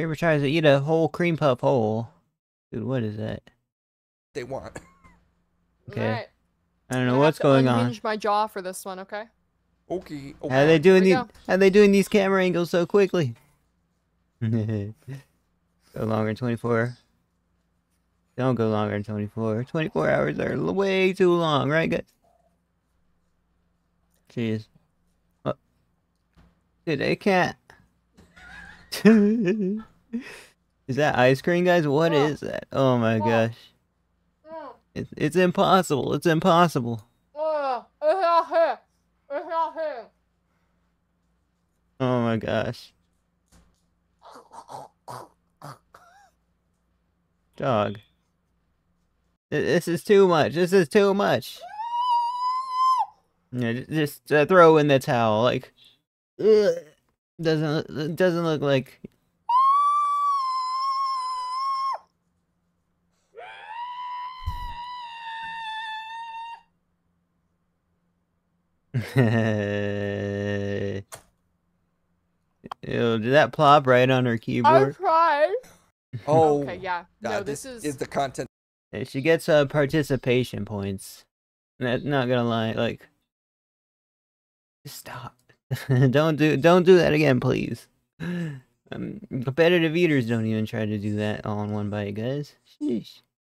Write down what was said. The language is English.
Creeper tries to eat a whole cream puff whole. Dude, what is that? They want. Okay. Alright. I don't I know have what's to going on. my jaw for this one, okay? Okay. How are they doing these? go. How are they doing these camera angles so quickly? go longer than 24. Don't go longer than 24. 24 hours are way too long, right, guys? Jeez. Oh. Dude, they can't. is that ice cream, guys? What is that? Oh my gosh. It's, it's impossible. It's impossible. Oh, it's not here. It's not here. Oh my gosh. Dog. This is too much. This is too much. Yeah, just uh, throw in the towel. Like, ugh. doesn't doesn't look like. Ew, did that plop right on her keyboard? I keyboard? tried. Oh. Okay, yeah. God, no, this, this, is... the content. Yeah, She gets uh, participation points. Not, not gonna lie, like, stop. don't do don't do that again, please. Um, competitive eaters don't even try to do that all in one bite, guys. Sheesh.